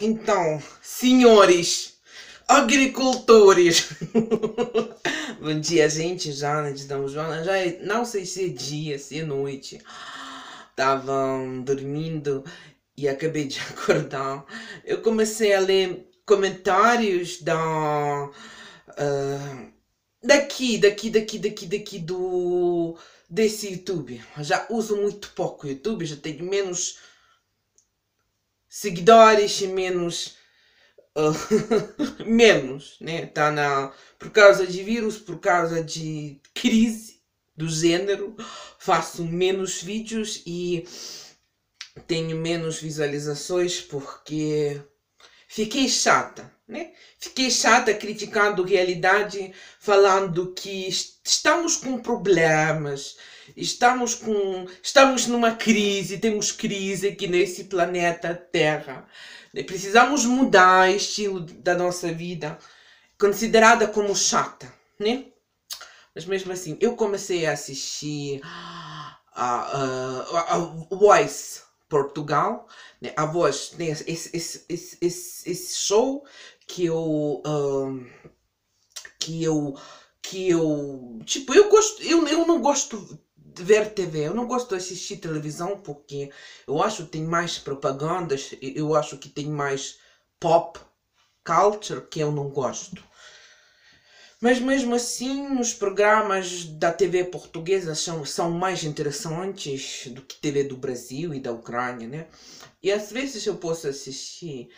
Então, senhores agricultores, bom dia, gente. Já Joana, já é, não sei se é dia, se é noite. Tava dormindo e acabei de acordar. Eu comecei a ler comentários da. Uh, daqui, daqui, daqui, daqui, daqui do. desse YouTube. Já uso muito pouco YouTube, já tenho menos seguidores, menos. Uh, menos, né? Tá na, por causa de vírus, por causa de crise do gênero, faço menos vídeos e tenho menos visualizações porque fiquei chata, né? Fiquei chata criticando realidade, falando que estamos com problemas, estamos com estamos numa crise, temos crise aqui nesse planeta Terra. Precisamos mudar o estilo da nossa vida, considerada como chata, né? Mas mesmo assim, eu comecei a assistir a, a, a Voice Portugal, né? a voz, né? esse, esse, esse, esse, show que eu, um, que eu, que eu, tipo, eu gosto, eu, eu não gosto ver TV, eu não gosto de assistir televisão porque eu acho que tem mais propagandas, eu acho que tem mais pop culture que eu não gosto. Mas mesmo assim, os programas da TV portuguesa são, são mais interessantes do que TV do Brasil e da Ucrânia, né? E às vezes eu posso assistir,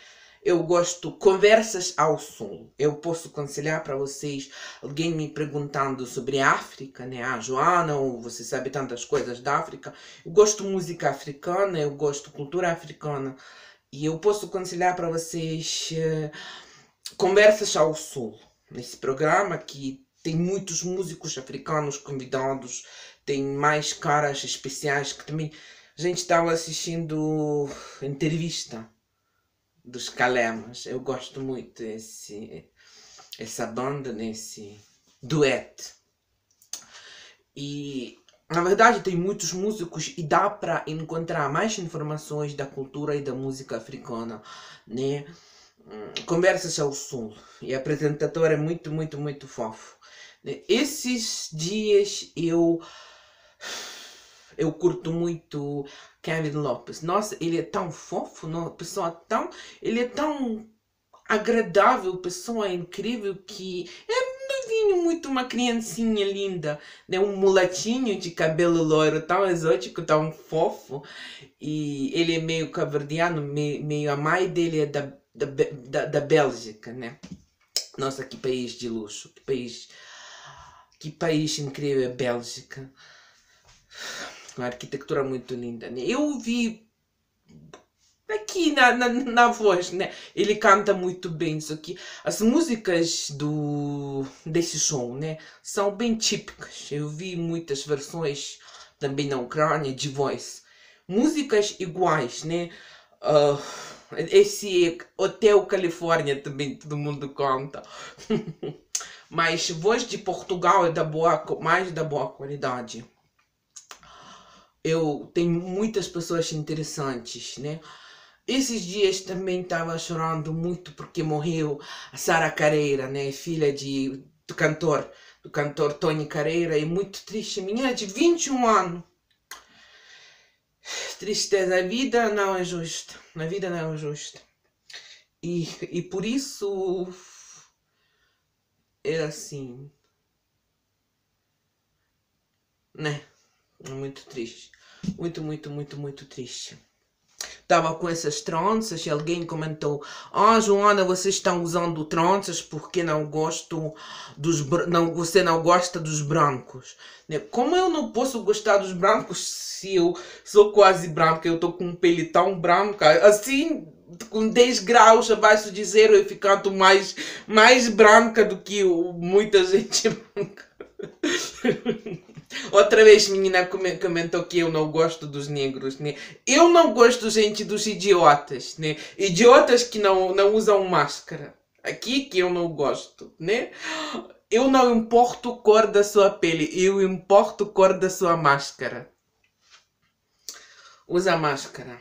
eu gosto conversas ao som. Eu posso aconselhar para vocês, alguém me perguntando sobre a África, né? Ah, Joana, ou você sabe tantas coisas da África. Eu gosto música africana, eu gosto cultura africana. E eu posso aconselhar para vocês uh, conversas ao sul nesse programa que tem muitos músicos africanos convidados, tem mais caras especiais que também a gente estava assistindo entrevista dos Calemas. Eu gosto muito desse essa banda nesse dueto. E na verdade tem muitos músicos e dá para encontrar mais informações da cultura e da música africana, né? Conversas ao Sul. E a apresentadora é muito, muito, muito fofo. Esses dias eu. Eu curto muito Kevin Lopes. Nossa, ele é tão fofo, não? pessoa tão. Ele é tão agradável, pessoa incrível que é novinho, muito uma criancinha linda, né? Um mulatinho de cabelo loiro tão exótico, tão fofo. E ele é meio caverdiano, meio, meio a mãe dele é da da, da, da Bélgica, né? Nossa, que país de luxo, que país, que país incrível a Bélgica. Uma arquitetura muito linda, né? Eu vi aqui na, na, na voz, né? Ele canta muito bem isso aqui. As músicas do desse som, né? São bem típicas. Eu vi muitas versões também na Ucrânia de voz. Músicas iguais, né? Uh, esse Hotel Califórnia também todo mundo conta. Mas voz de Portugal é da boa, mais da boa qualidade. Eu tenho muitas pessoas interessantes, né? Esses dias também estava chorando muito porque morreu a Sara Careira, né? Filha de, do cantor, do cantor Tony Careira, e muito triste. Menina de 21 anos Tristeza, a vida não é justa. A vida não é justa. E, e por isso é assim. Né? Muito triste. Muito, muito, muito, muito triste estava com essas tranças e alguém comentou: Ah, Joana, vocês estão usando tranças porque não gosto dos não você não gosta dos brancos. Né? Como eu não posso gostar dos brancos se eu sou quase branca, eu estou com um pele tão branca, assim com 10 graus abaixo de zero eu ficando mais mais branca do que muita gente branca. Outra vez menina comentou que eu não gosto dos negros, né? Eu não gosto, gente, dos idiotas, né? Idiotas que não, não usam máscara. Aqui que eu não gosto, né? Eu não importo cor da sua pele, eu importo cor da sua máscara. Usa máscara.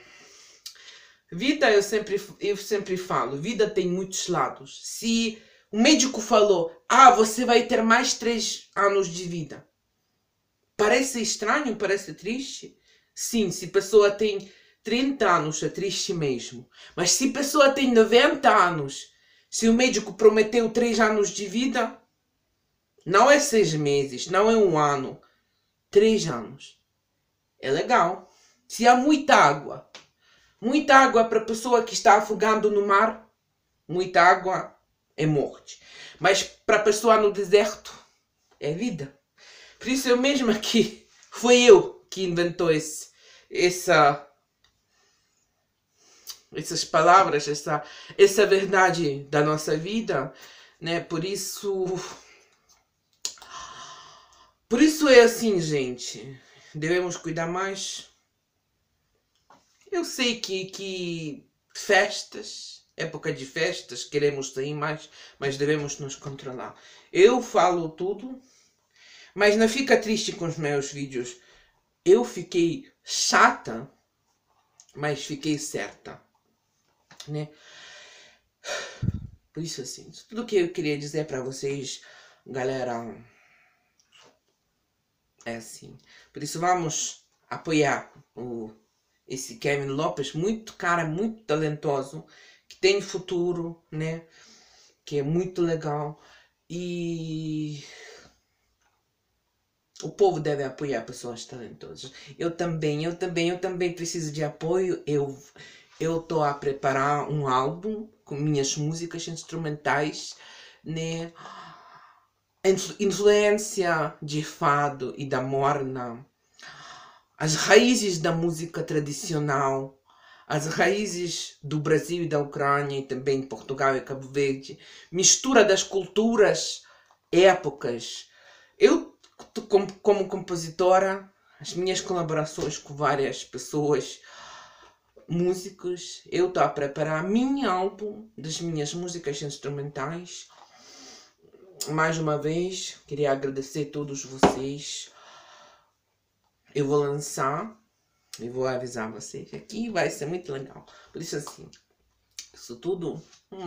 vida eu sempre, eu sempre falo, vida tem muitos lados. Se o médico falou, ah, você vai ter mais três anos de vida. Parece estranho, parece triste. Sim, se a pessoa tem 30 anos, é triste mesmo. Mas se a pessoa tem 90 anos, se o médico prometeu 3 anos de vida, não é 6 meses, não é um ano, 3 anos. É legal. Se há muita água, muita água para a pessoa que está afogando no mar, muita água é morte. Mas para a pessoa no deserto, é vida. Por isso eu mesmo aqui, foi eu que inventou esse, essa, essas palavras, essa, essa verdade da nossa vida, né? Por isso, por isso é assim, gente. Devemos cuidar mais. Eu sei que, que festas, época de festas, queremos sair mais, mas devemos nos controlar. Eu falo tudo mas não fica triste com os meus vídeos. Eu fiquei chata, mas fiquei certa. Né? Por isso, assim, tudo que eu queria dizer para vocês, galera, é assim. Por isso, vamos apoiar o, esse Kevin Lopes, muito cara, muito talentoso, que tem futuro, né? Que é muito legal. E o povo deve apoiar pessoas talentosas. Eu também, eu também, eu também preciso de apoio. Eu eu estou a preparar um álbum com minhas músicas instrumentais, né? Influência de fado e da morna, as raízes da música tradicional, as raízes do Brasil e da Ucrânia e também Portugal e Cabo Verde, mistura das culturas, épocas. Eu como, como compositora, as minhas colaborações com várias pessoas, músicos, eu estou a preparar meu álbum das minhas músicas instrumentais. Mais uma vez, queria agradecer a todos vocês. Eu vou lançar e vou avisar vocês aqui, vai ser muito legal. Por isso assim, isso tudo. Hum,